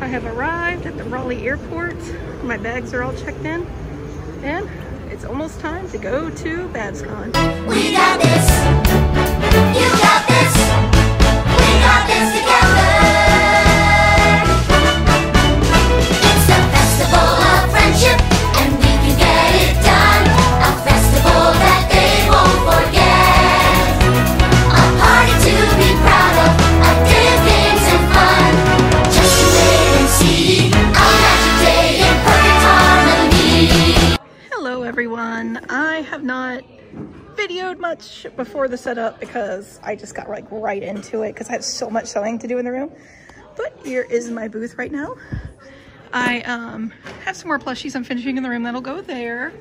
I have arrived at the Raleigh airport. My bags are all checked in. And it's almost time to go to BabsCon. We got this. You got this. We got this together. Much before the setup because I just got like right into it because I had so much sewing to do in the room. But here is my booth right now. I um, have some more plushies I'm finishing in the room that'll go there.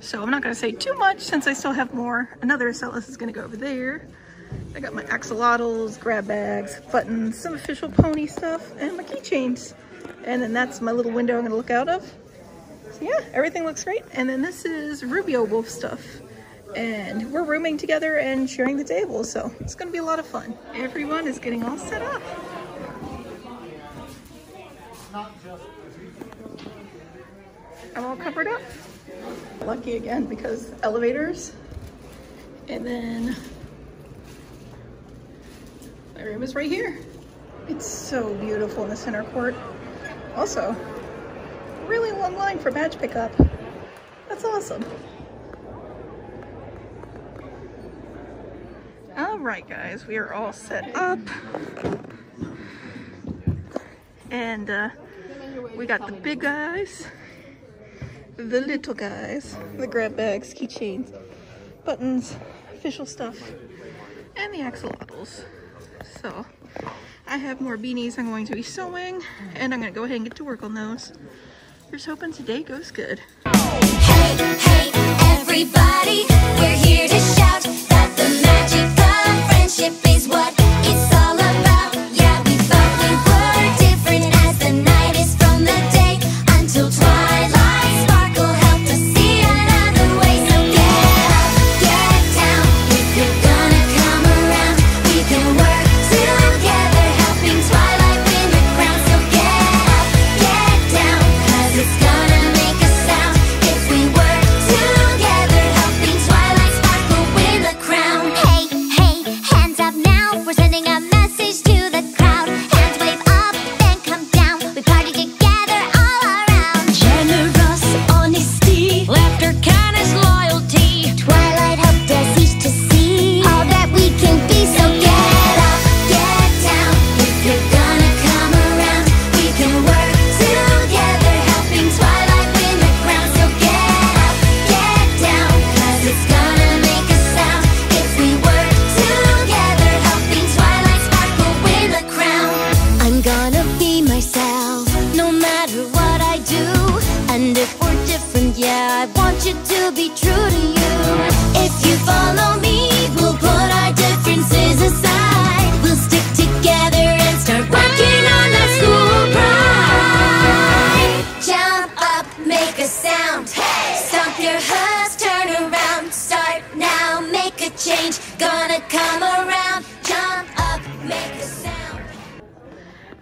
So I'm not gonna say too much since I still have more. Another Celis is gonna go over there. I got my axolotls, grab bags, buttons, some official pony stuff, and my keychains. And then that's my little window I'm gonna look out of. So yeah, everything looks great. And then this is Rubio Wolf stuff. And we're rooming together and sharing the table, so it's gonna be a lot of fun. Everyone is getting all set up. I'm all covered up. Lucky again because elevators. And then my room is right here. It's so beautiful in the center court. Also, really long line for badge pickup. That's awesome. All right, guys, we are all set up. And uh, we got the big guys, the little guys, the grab bags, keychains, buttons, official stuff, and the axolotls. So I have more beanies I'm going to be sewing, and I'm going to go ahead and get to work on those. Just hoping today goes good. Hey, hey, everybody, we're here to shout that the magic a message change. Gonna come around. Jump up, make a sound.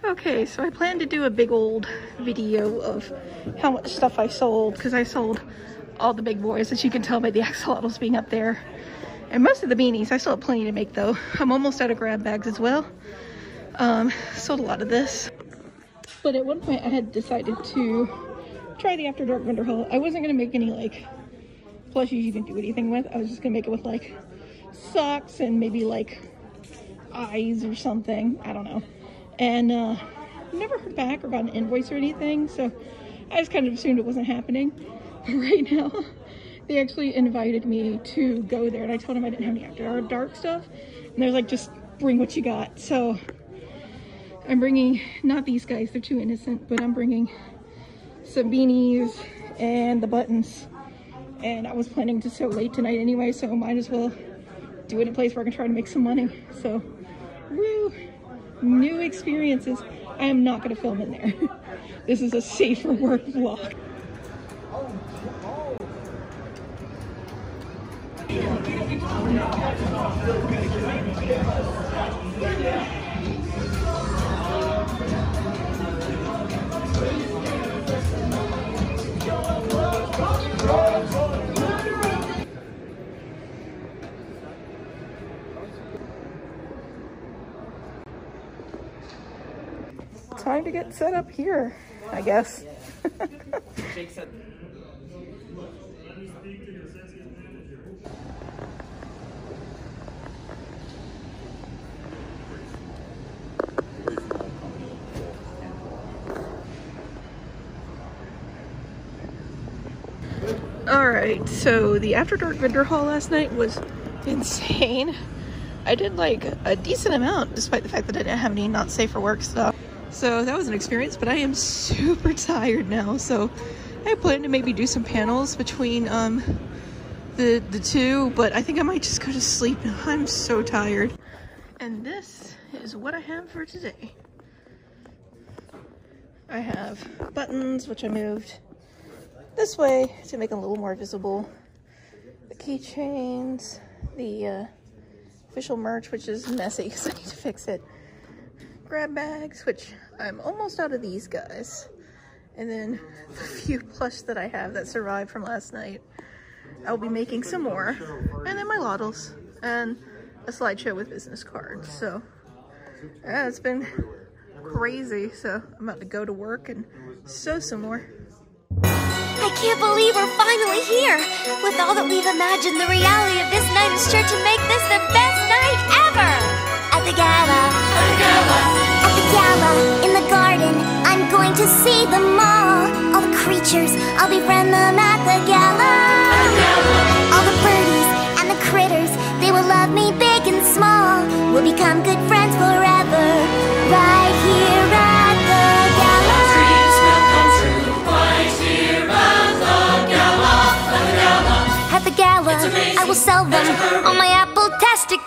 Okay, so I plan to do a big old video of how much stuff I sold because I sold all the big boys, as you can tell by the axolotls being up there. And most of the beanies, I still have plenty to make though. I'm almost out of grab bags as well. Um, sold a lot of this. But at one point I had decided to try the After Dark Vendor Hall. I wasn't gonna make any like plushies you can do anything with. I was just gonna make it with like socks and maybe like eyes or something. I don't know. And uh, never heard back or got an invoice or anything, so I just kind of assumed it wasn't happening. But right now, they actually invited me to go there, and I told them I didn't have any after dark stuff. And they're like, just bring what you got. So I'm bringing not these guys; they're too innocent. But I'm bringing some beanies and the buttons. And I was planning to sew late tonight anyway, so might as well do it in a place where I can try to make some money. So, woo! New experiences. I am not going to film in there. this is a safer work vlog. Get set up here, I guess. All right, so the After Dark vendor hall last night was insane. I did like a decent amount despite the fact that I didn't have any not safe for work stuff. So that was an experience, but I am super tired now. So I plan to maybe do some panels between um, the, the two, but I think I might just go to sleep. I'm so tired. And this is what I have for today. I have buttons, which I moved this way to make them a little more visible. The keychains, the uh, official merch, which is messy because I need to fix it. Grab bags, which I'm almost out of these guys. And then the few plush that I have that survived from last night. I'll be making some more. And then my Lottles and a slideshow with business cards. So yeah, it's been crazy. So I'm about to go to work and sew some more. I can't believe we're finally here! With all that we've imagined, the reality of this night is sure to make this the best night ever! At the gala, at the gala, at the gala, in the garden, I'm going to see them all. All the creatures, I'll befriend them at the gala. All the birdies and the critters, they will love me big and small. We'll become good friends forever, right here at the gala. At the gala, I will sell them all my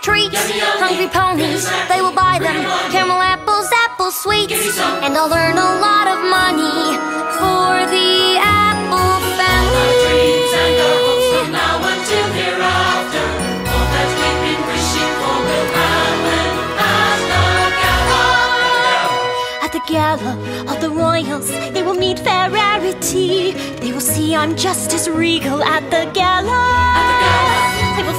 treats. Hungry ponies, they will buy them. Caramel apples, apple sweets, and I'll earn a lot of money for the apple family. Our dreams and our hopes from now until hereafter. All that we've been wishing for will come and pass the gala. At the gala, all the royals, they will meet fair rarity. They will see I'm just as regal at the gala.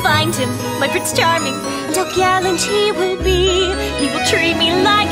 Find him, my Prince Charming, and how gallant he will be. He will treat me like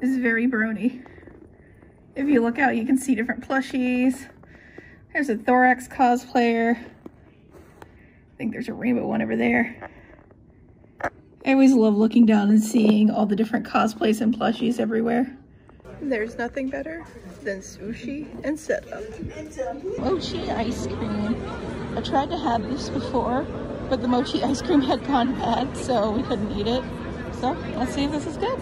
is very brony. If you look out, you can see different plushies. There's a Thorax cosplayer. I think there's a rainbow one over there. I always love looking down and seeing all the different cosplays and plushies everywhere. There's nothing better than sushi and setup. Mochi ice cream. I tried to have this before, but the mochi ice cream had gone bad, so we couldn't eat it. So let's see if this is good.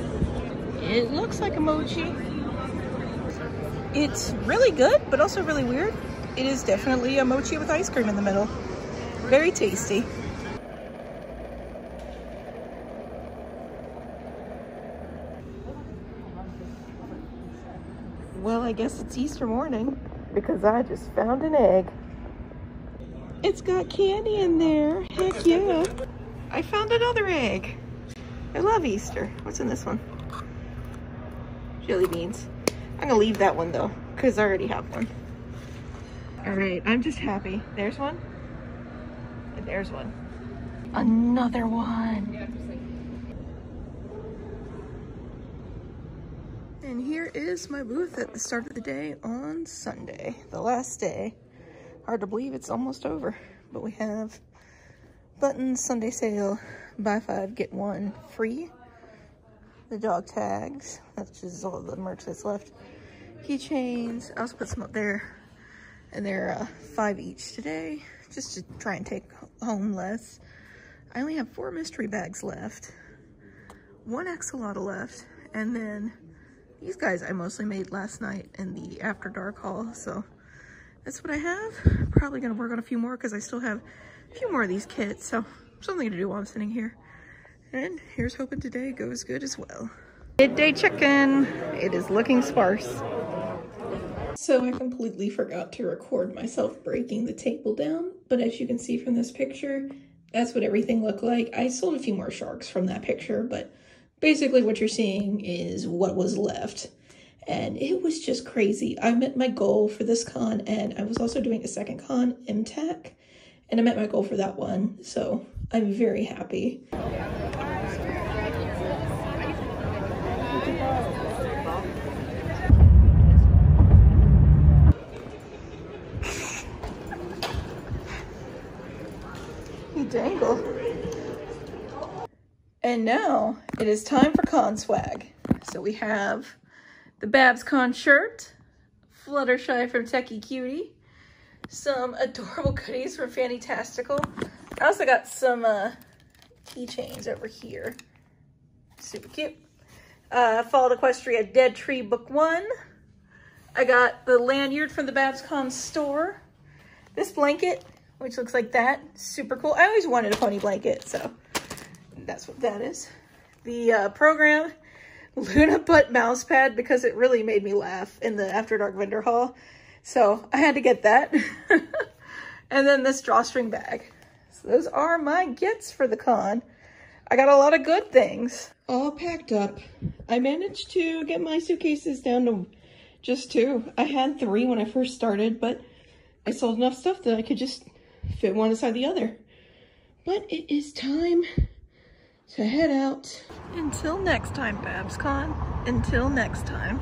It looks like a mochi. It's really good, but also really weird. It is definitely a mochi with ice cream in the middle. Very tasty. Well, I guess it's Easter morning because I just found an egg. It's got candy in there. Heck yeah. I found another egg. I love Easter. What's in this one? Jelly beans. I'm gonna leave that one though, because I already have one. All right, I'm just happy. There's one. And there's one. Another one. And here is my booth at the start of the day on Sunday, the last day. Hard to believe it's almost over, but we have buttons, Sunday sale, buy five, get one free. The dog tags, that's just all the merch that's left. Keychains, I also put some up there. And they're uh, five each today, just to try and take home less. I only have four mystery bags left, one axolotl left, and then these guys I mostly made last night in the After Dark hall, so that's what I have. Probably gonna work on a few more because I still have a few more of these kits, so something to do while I'm sitting here. And here's hoping today goes good as well. Midday chicken. It is looking sparse. So I completely forgot to record myself breaking the table down, but as you can see from this picture, that's what everything looked like. I sold a few more sharks from that picture, but basically what you're seeing is what was left. And it was just crazy. I met my goal for this con, and I was also doing a second con, MTAC, and I met my goal for that one, so I'm very happy. You dangle. And now it is time for con swag. So we have the Babs Con shirt, Fluttershy from Techy Cutie, some adorable goodies from Fannytastical. I also got some uh, keychains over here. Super cute. Uh, Fall Equestria Dead Tree Book 1. I got the lanyard from the BabsCon store. This blanket, which looks like that, super cool. I always wanted a pony blanket, so that's what that is. The uh, program, Luna Butt mouse pad, because it really made me laugh in the After Dark vendor hall. So I had to get that. and then this drawstring bag. So those are my gets for the con. I got a lot of good things. All packed up. I managed to get my suitcases down to just two. I had three when I first started, but I sold enough stuff that I could just fit one inside the other. But it is time to head out. Until next time, BabsCon. Until next time.